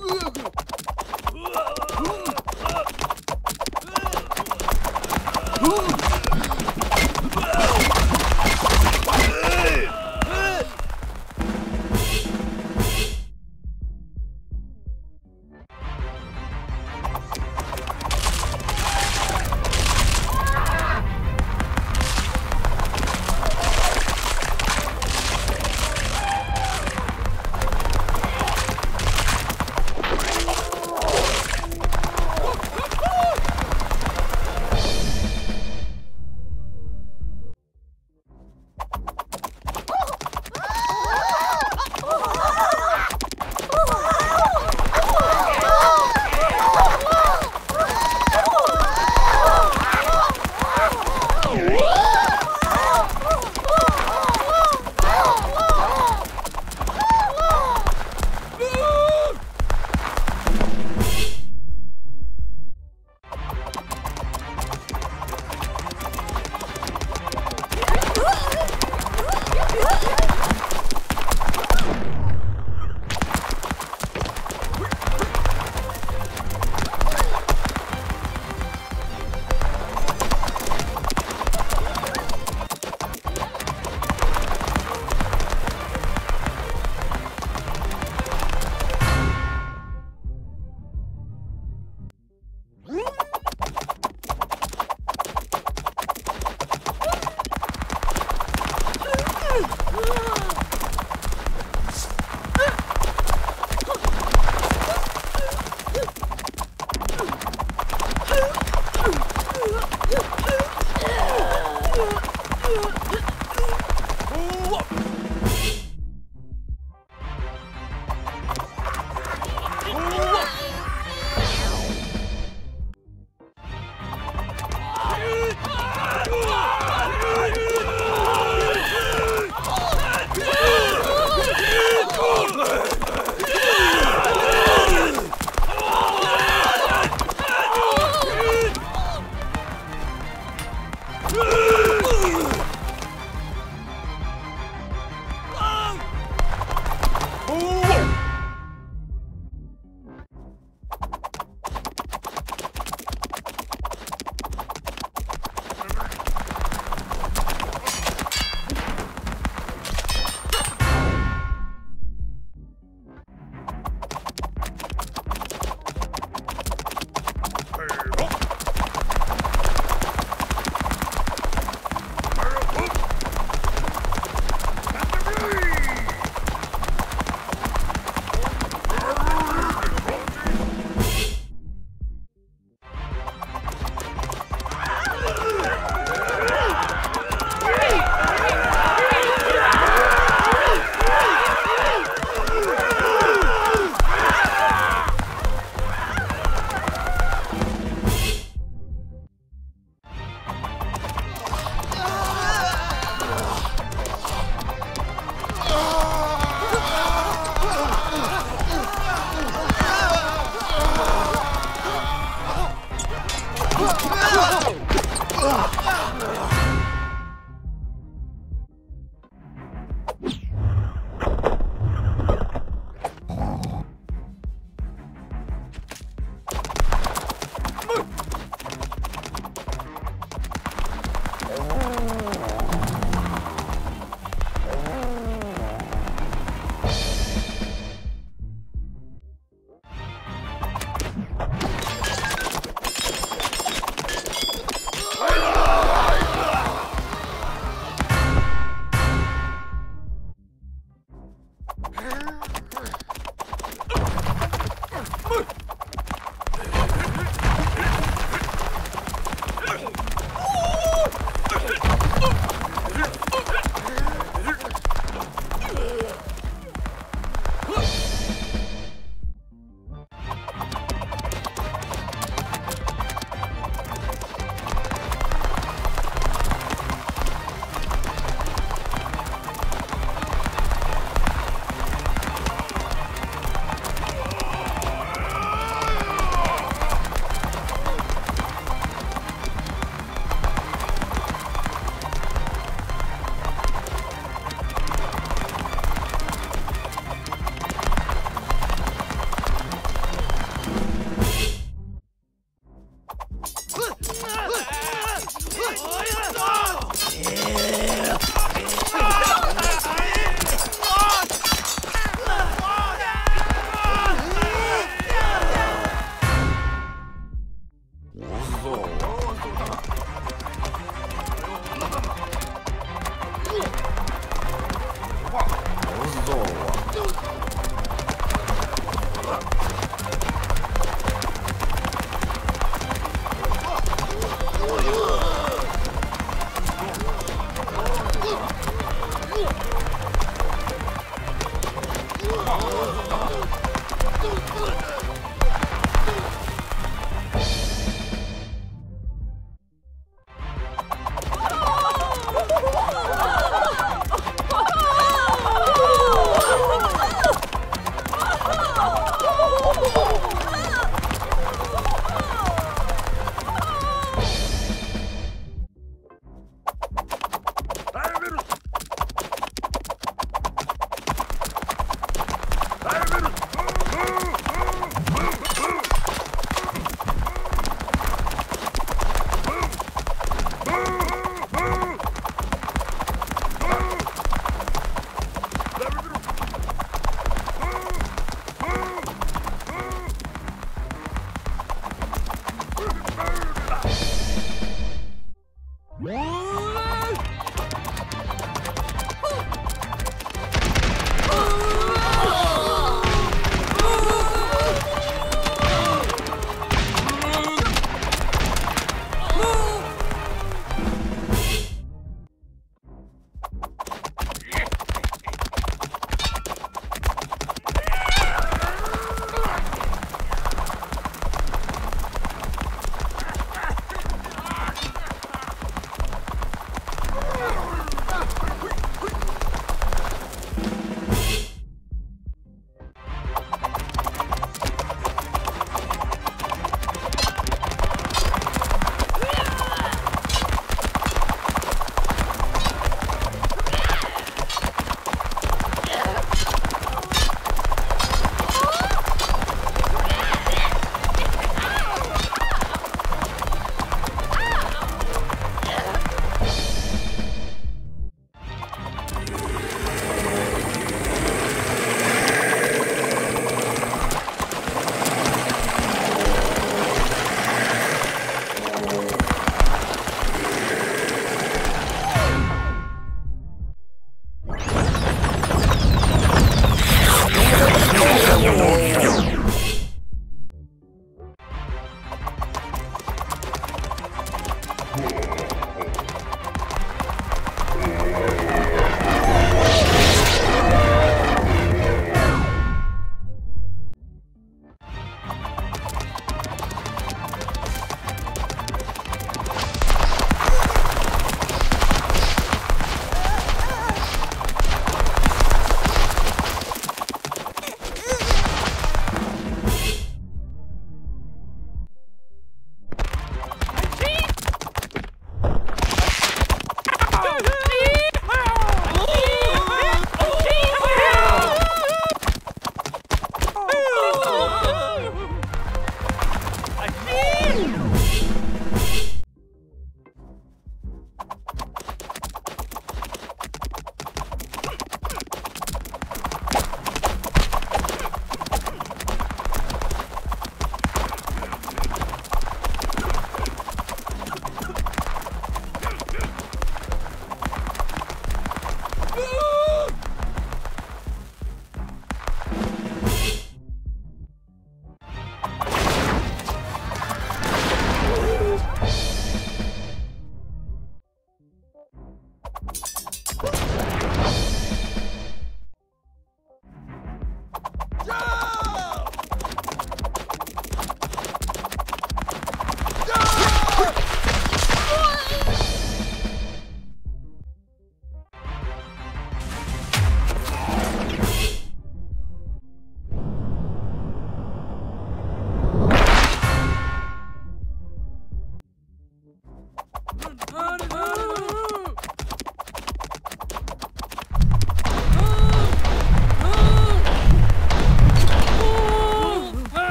Ugh.